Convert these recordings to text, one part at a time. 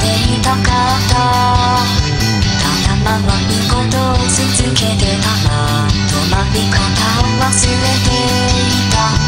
ていたかった。ただ回ることを続けてたら止まり方を忘れていた。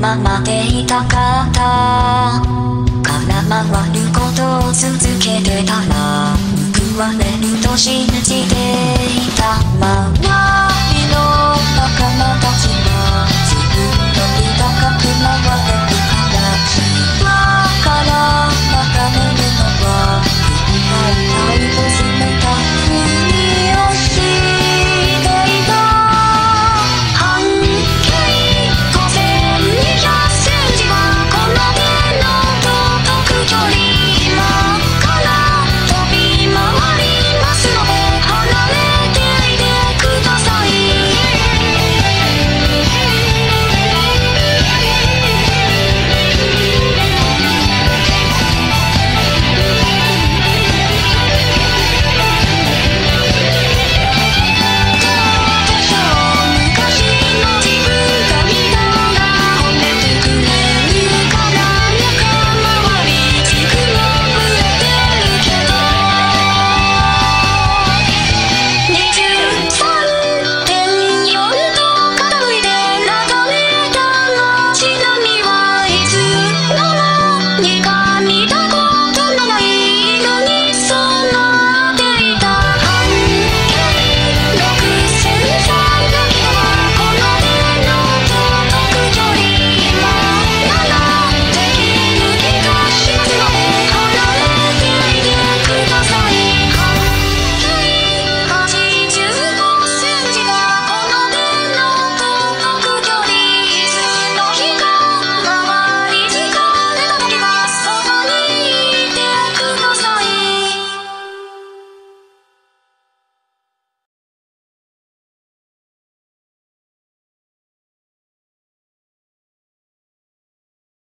ままでいたかった。から回ることを続けてたら報われると信じていた。周りの仲間たち